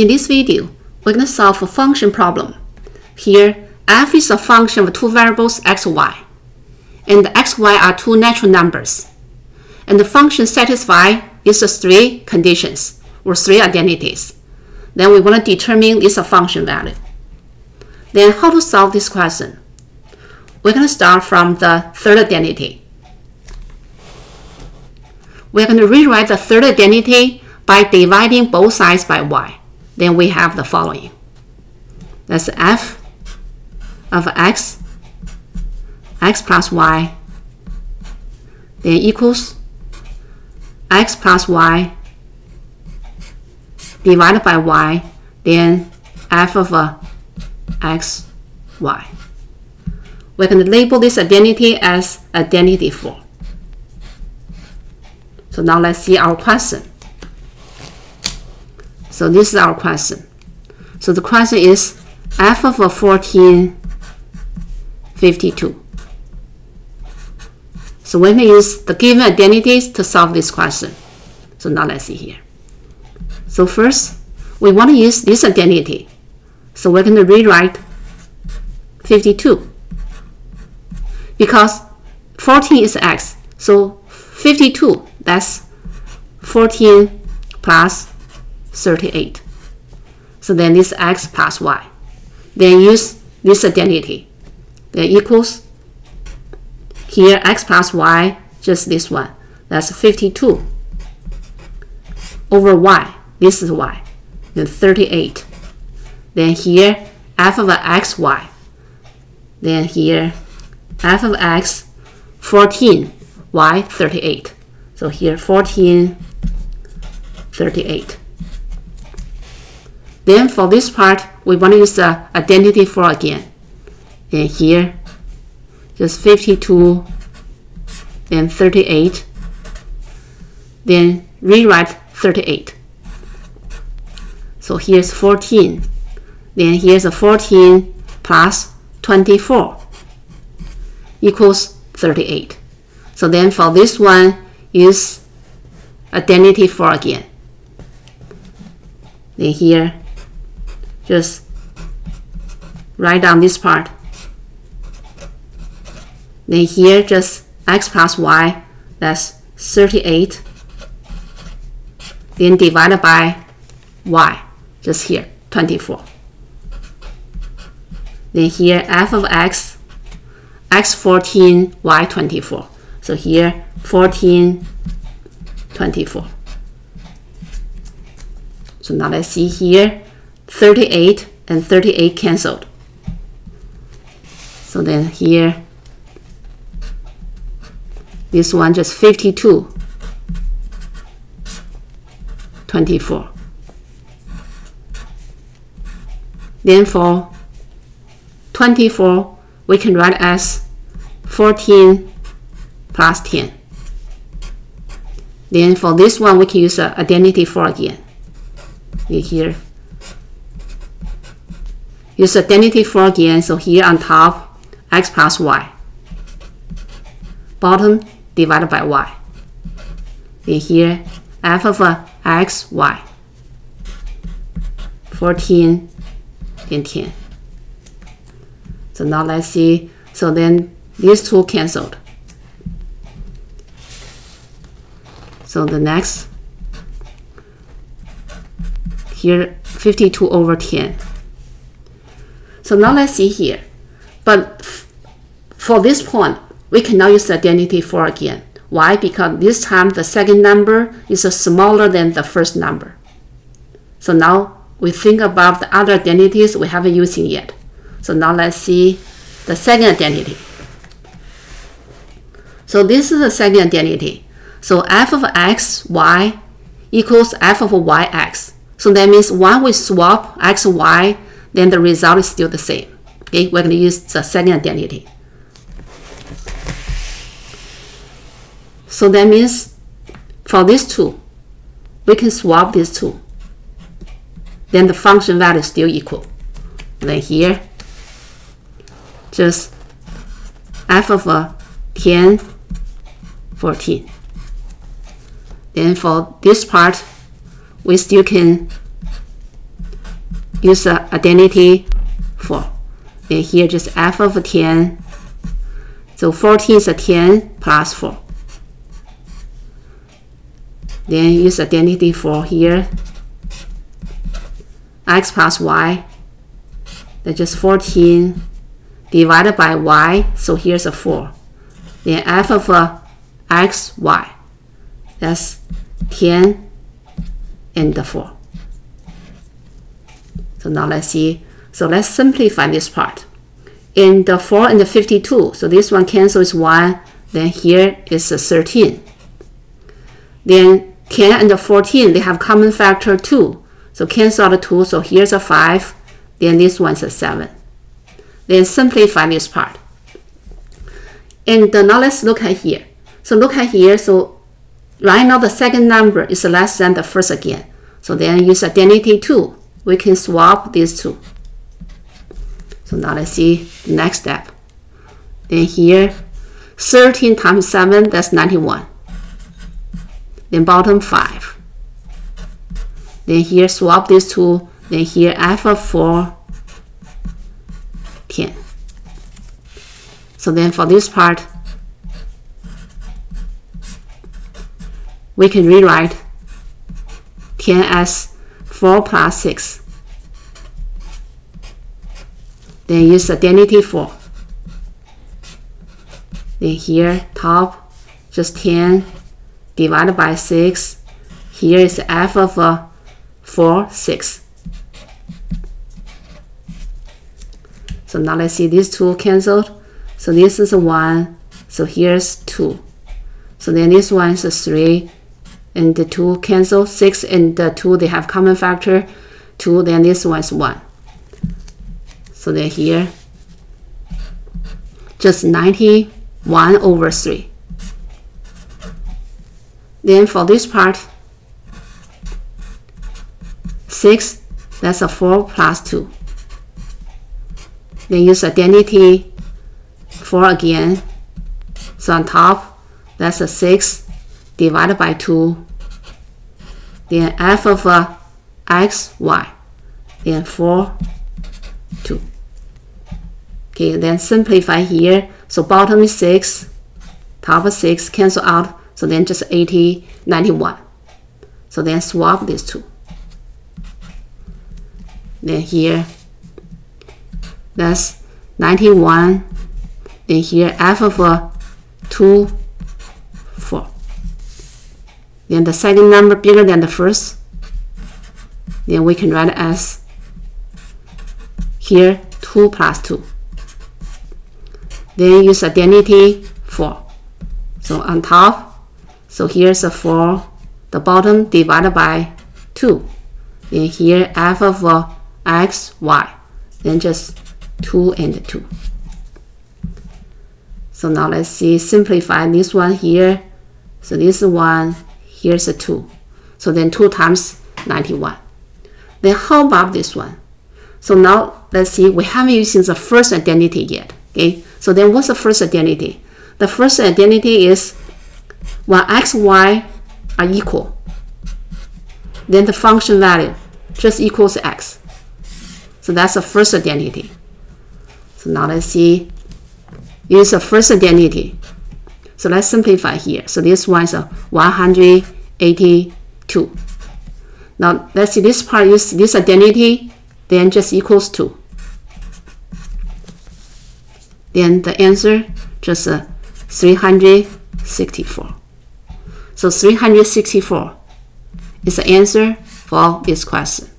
In this video, we're going to solve a function problem. Here, f is a function of two variables x, y, and x, y are two natural numbers. And the function satisfies these three conditions, or three identities. Then we want to determine this function value. Then how to solve this question? We're going to start from the third identity. We're going to rewrite the third identity by dividing both sides by y then we have the following. That's f of x, x plus y, then equals x plus y divided by y, then f of uh, x, y. We're going to label this identity as identity 4. So now let's see our question. So this is our question. So the question is f of 1452. So going to use the given identities to solve this question. So now let's see here. So first, we want to use this identity. So we're going to rewrite 52. Because 14 is x, so 52, that's 14 plus 38. So then this x plus y. Then use this identity. Then equals here x plus y, just this one. That's 52 over y. This is y. Then 38. Then here f of x y. Then here f of x 14 y 38. So here 14 38. Then for this part, we want to use the identity 4 again. And here, just 52, then 38, then rewrite 38. So here's 14. Then here's a 14 plus 24 equals 38. So then for this one, use identity 4 again. Then here just write down this part. Then here just x plus y, that's 38. Then divided by y, just here, 24. Then here f of x, x14, y24. So here 14, 24. So now let's see here 38 and 38 cancelled. So then here, this one just 52, 24. Then for 24, we can write as 14 plus 10. Then for this one, we can use uh, identity 4 again. Here Use identity 4 again, so here on top, x plus y. Bottom divided by y. And here, f of x, y. 14 and 10. So now let's see. So then these two canceled. So the next, here 52 over 10. So now let's see here. But for this point, we can now use the identity 4 again. Why? Because this time the second number is smaller than the first number. So now we think about the other identities we haven't used yet. So now let's see the second identity. So this is the second identity. So f of x, y equals f of yx. So that means when we swap x, y then the result is still the same. Okay, we're going to use the second identity. So that means for these two, we can swap these two. Then the function value is still equal. Then here, just f of a 10, 14. Then for this part, we still can use the identity 4. And here just f of 10. So 14 is a 10 plus 4. Then use identity 4 here. x plus y. That's just 14 divided by y. So here's a 4. Then f of uh, x, y. That's 10 and the 4. So now let's see. So let's simplify this part. In the 4 and the 52, so this one cancels 1, then here is a 13. Then 10 and the 14, they have common factor 2. So cancel out 2, so here's a 5, then this one's a 7. Then simplify this part. And now let's look at here. So look at here, so right now the second number is less than the first again. So then use identity 2 we can swap these two. So now let's see the next step. Then here, 13 times 7, that's 91. Then bottom 5. Then here, swap these two. Then here, f of 4, 10. So then for this part, we can rewrite 10 as 4 plus 6. Then use identity 4. Then here, top, just 10 divided by 6. Here is f of uh, 4, 6. So now let's see these two canceled. So this is a 1. So here's 2. So then this one is a 3 and the 2 cancel. 6 and the 2, they have common factor 2, then this one is 1. So they're here, just 91 over 3. Then for this part, 6, that's a 4 plus 2. Then use identity 4 again. So on top, that's a 6 divided by 2, then f of uh, x, y, then 4, 2. Okay, then simplify here. So bottom is 6, top is 6, cancel out. So then just 80, 91. So then swap these two. Then here, that's 91. Then here, f of uh, 2, 4. Then the second number bigger than the first. Then we can write as here 2 plus 2. Then use identity 4. So on top, so here's a 4, the bottom divided by 2. Then here f of x, y. Then just 2 and 2. So now let's see, simplify this one here. So this one here's a 2. So then 2 times 91. Then how about this one? So now let's see, we haven't used the first identity yet. Okay, so then what's the first identity? The first identity is when x, y are equal, then the function value just equals x. So that's the first identity. So now let's see, use the first identity. So let's simplify here. So this one is a 182. Now let's see this part is this identity, then just equals 2. Then the answer just uh, 364. So 364 is the answer for this question.